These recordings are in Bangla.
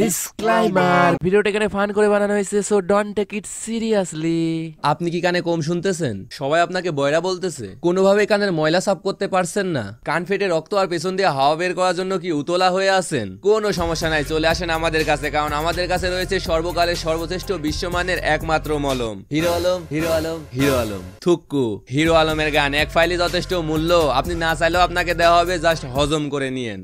ডিসক্লাইমার ভিডিওটা এখানে ফান করে বানানো হয়েছে so don't take it seriously আপনি কি কানে কম শুনতেছেন? সবাই আপনাকে বয়রা বলতেছে। কোনোভাবে কানের ময়লা সাফ করতে পারছেন না। কান ফেটে রক্ত আর পেছন দিয়ে হাওয়া বের করার জন্য কি উতলা হয়ে আছেন? কোনো সমস্যা নাই চলে আসেন আমাদের কাছে কারণ আমাদের কাছে রয়েছে সর্বকালের সর্বশ্রেষ্ঠ বিশ্বমানের একমাত্র মলম। Hero Alam hero Alam hero Alam. থুক্কু hero আলমের গান এক ফাইলে যথেষ্ট মূল্য। আপনি না চাইলেও আপনাকে দেওয়া হবে জাস্ট হজম করে নিয়েন।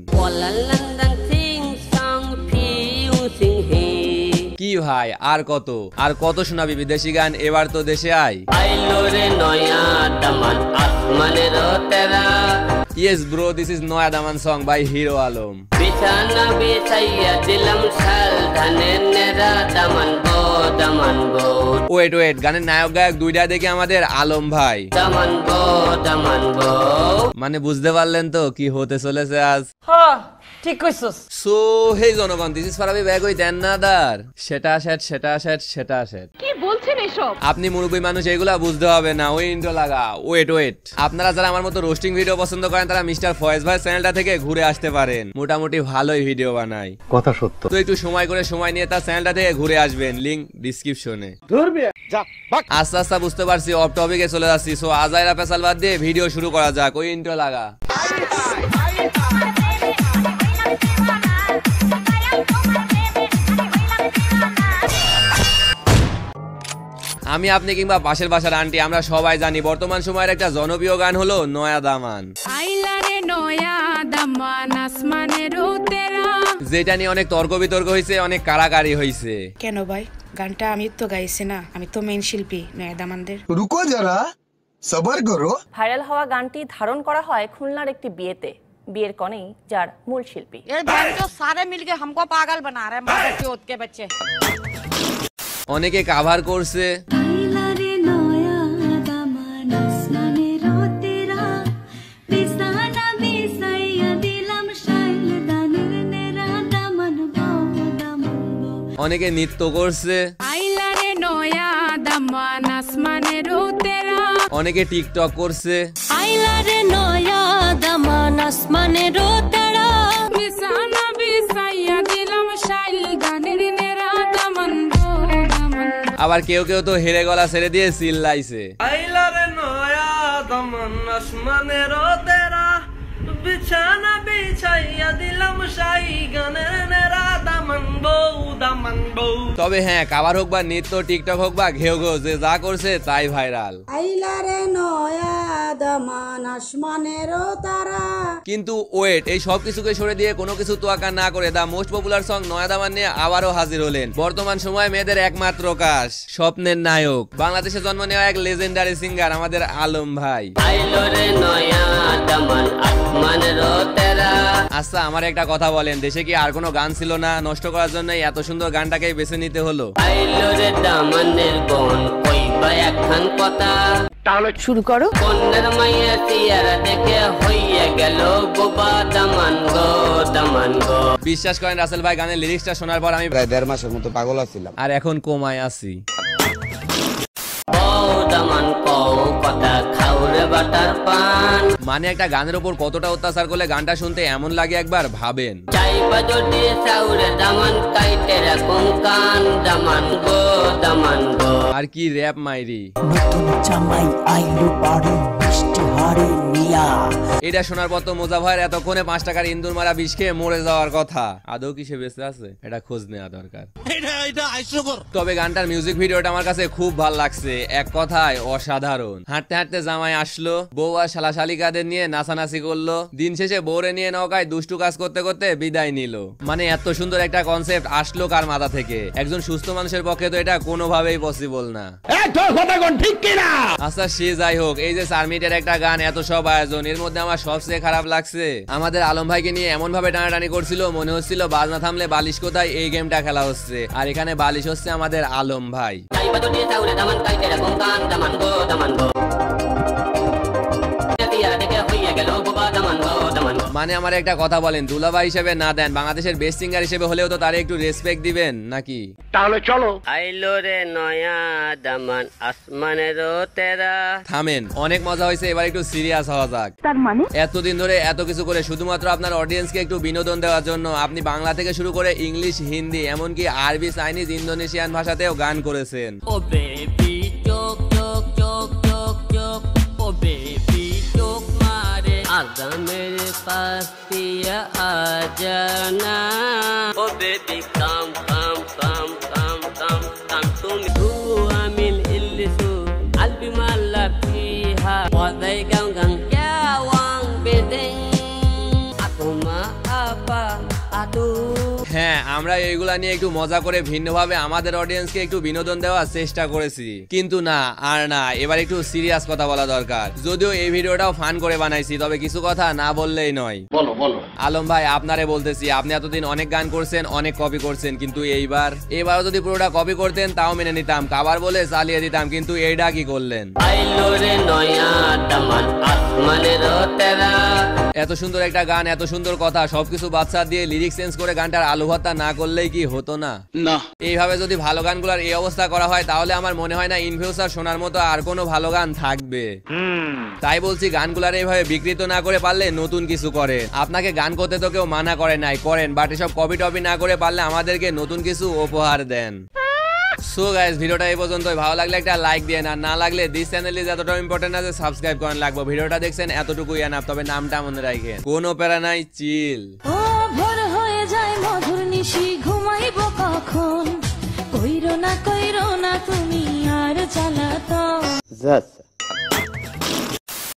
কি ভাই? আর কত? আর কত শোনাবি বিদেশি গান? এবার তো দেশে আয়। Yes bro this is Noya Daman song by Hero Alam বিছানা বিছাইয়া দিলাম শাল ধানের নেরা দামান গো দামান গো। ওয়েট ওয়েট গানের নায়ক গায়ক দুইটা দেখে আমাদের আলম ভাই। দামান গো দামান গো। মানে বুঝতে পারলেন তো কি হতে চলেছে আজ? হ্যাঁ ঠিক কইছস। সো হে জনগণ দিস ইজ ফারাবি ব্যাগ ওই দেন না দার সেটা সেট সেটা সেট সেটা সেট। কি বলছেন এসব? আপনি মুরব্বী মানুষ এগুলা বুঝতে হবে না। ওই ইন্ট্রো লাগা। ওয়েট ওয়েট আপনারা যারা আমার মতো রোস্টিং ভিডিও পছন্দ করেন তারা মিস্টার ফয়েজ ভাই চ্যানেলটা থেকে ঘুরে আসতে পারেন। মোটামুটি ভালোই ভিডিও বানায় কথা সত্য। তো একটু সময় করে সময় নিয়ে তার চ্যানেলটা থেকে ঘুরে আসবেন। লিংক ডিসক্রিপশনে আস্তে আস্তে বুঝতে পারছি অফ টপিকে চলে যাচ্ছি। সো আজাইরা পেশাল বাদ দিয়ে ভিডিও শুরু করা যাক। ওই ইন্ট্রো লাগা। আমি আপনি কিংবা পাশের বাসার আন্টি আমরা সবাই জানি বর্তমান সময়ের একটা জনপ্রিয় গান হলো নয়া দামান। যেটা নিয়ে অনেক তর্ক বিতর্ক হয়েছে অনেক কারাকারি হয়েছে। কেন ভাই? গানটা আমি তো গাইছি না আমি তো মেইন শিল্পী নয়া দামানদের। রুকো যারা সবার করো। ভাইরাল হওয়া গানটি ধারণ করা হয় খুলনার একটি বিয়েতে বিয়ের কনেই যার মূল শিল্পী। এই ভাই তো সারে মিলকে হামকো পাগল বানা রে মাদার চোদ কে বাচ্চে। অনেকে কাভার করছে। অনেকে নৃত্য করছে। অনেকে টিকটক করছে। বিছানা বিছাইয়া দিলাম। আবার কেউ কেউ তো হেরে গলা ছেড়ে দিয়ে চিল্লাইছে। তবে হ্যাঁ কাবার হোক বা নৃত্য টিকটক হোক বা ঘেউ ঘেউ যে যা করছে তাই ভাইরাল কিন্তু ওয়েট এই সব কিছুকে সরে দিয়ে কোনো কিছু তোয়াক্কা না করে the most popular song Noyadaman নিয়ে আবারও হাজির হলেন। বর্তমান সময় মেয়েদের একমাত্র কাজ স্বপ্নের নায়ক। বাংলাদেশে জন্ম নেওয়া এক লেজেন্ডারি সিঙ্গার আমাদের আলম ভাই। আচ্ছা আমার একটা কথা বলেন দেশে কি আর কোনো গান ছিল না? নষ্ট করার জন্য এত সুন্দর গানটাকেই বেছে নিতে হলো। শুরু করো। কন্যার মাইয়া তিয়ারা দেখে হইয়া গেল বোবা দামান গো দামান গো। বিশ্বাস করেন রাসেল ভাই গানের লিরিক্সটা শোনার পর আমি প্রায় দেড় মাসের মতো পাগল আছিলাম। আর এখন কোমায় আছি। দামান কও কথা মানে একটা গানের ওপর কতটা অত্যাচার করলে গানটা শুনতে এমন লাগে একবার ভাবেন। চাইবা যদি সাউরে দামান কাইতে রাখুন কান। দামান গো দামান গো। আর কি র্যাপ মাইরি। এটা শোনার পর তো মোজা ভাইয়ের এতক্ষণে পাঁচ টাকার ইন্দুর মারা বিষ খেয়ে মরে যাওয়ার কথা। আদৌ কি সে বেঁচে আছে? এটা খোঁজ নেওয়া দরকার। তবে গানটার মিউজিক ভিডিওটা আমার কাছে খুব ভালো লাগছে। এক কথায় অসাধারণ। হাঁটতে হাঁটতে জামাই আসলো। বউ আর শালা শালিকাদের নিয়ে নাচানাচি করল। দিন শেষে বউরে নিয়ে নৌকায় দুষ্টু কাজ করতে করতে বিদায় নিল। মানে এত সুন্দর একটা কনসেপ্ট আসলো কার মাথা থেকে? একজন সুস্থ মানুষের পক্ষে তো এটা কোনোভাবেই পসিবল না। আচ্ছা সে যাই হোক। এই যে চার মিনিটের একটা গান এত সব আয়োজন। এর মধ্যে আমার সবচেয়ে খারাপ লাগছে। আমাদের আলম ভাইকে নিয়ে এমন ভাবে টানাটানি করছিল, মনে হচ্ছিল বাজনা থামলে বালিশ কোথায়, এই গেমটা খেলা হচ্ছে। আর এখানে বালিশ হচ্ছে আমাদের আলম ভাই। মানে আমার একটা কথা বলেন দুলাভাই হিসেবে না দেন বাংলাদেশের বেস্ট সিঙ্গার হিসেবে হলেও তো তারে একটু রেসপেক্ট দিবেন নাকি? তাহলে চলো। আইলো রে নয়া দামান আসমানেরও তেরা থামেন অনেক মজা হয়েছে এবার একটু সিরিয়াস হওয়া যাক। তার মানে? এতদিন ধরে এত কিছু করে শুধুমাত্র আপনার অডিয়েন্সকে একটু বিনোদন দেওয়ার জন্য আপনি বাংলা থেকে শুরু করে ইংলিশ হিন্দি এমনকি আরবি চাইনিজ ইন্দোনেশিয়ান ভাষাতেও গান করেছেন। ও বেবি মারে আজা মেরে পাস পিয়া আ জানা ও বেবি আমরা এইগুলা নিয়ে একটু মজা করে ভিন্নভাবে আমাদের অডিয়েন্সকে একটু বিনোদন দেওয়ার চেষ্টা করেছি। কিন্তু না আর না এবার একটু সিরিয়াস কথা বলা দরকার। যদিও এই ভিডিওটাও ফান করে বানাইছি তবে কিছু কথা না বললেই নয়। বলো বলো। আলম ভাই আপনারে বলতেছি আপনি এতদিন অনেক গান করছেন অনেক কপি করছেন কিন্তু এইবার এবারও যদি পুরোটা কপি করতেন তাও মেনে নিতাম। কাবার বলে চালিয়ে দিতাম কিন্তু এইটা কি করলেন? এত সুন্দর একটা গান এত সুন্দর কথা সবকিছু বাচ্চা দিয়ে লিরিক্স চেঞ্জ করে গানটার আলু ভর্তা না করলেই কি হতো না? না। এইভাবে যদি ভালো গানগুলোর এই অবস্থা করা হয় তাহলে আমার মনে হয় না ইন ফিউচার শোনার মতো আর কোনো ভালো গান থাকবে। তাই বলছি গানগুলার এইভাবে বিকৃত না করে পারলে নতুন কিছু করে। আপনাকে গান করতে তো কেউ মানা করে নাই করেন বাট এসব কপি টপি না করে পারলে আমাদেরকে নতুন কিছু উপহার দেন। সো গাইস ভিডিওটা এই পর্যন্তই। ভালো লাগলে একটা লাইক দিয়ে আর না লাগলে দিস চ্যানেল ইজ এতটা ইম্পর্টেন্ট আছে সাবস্ক্রাইব করেন লাগবে। ভিডিওটা দেখছেন এতটুকুই এনাফ তবে নামটা মনে রাখেন। কোনো প্যারা নাই চিল নিশি ঘুমাইব কখন? কইরো না কইরো না তুমি আর জ্বালাতন।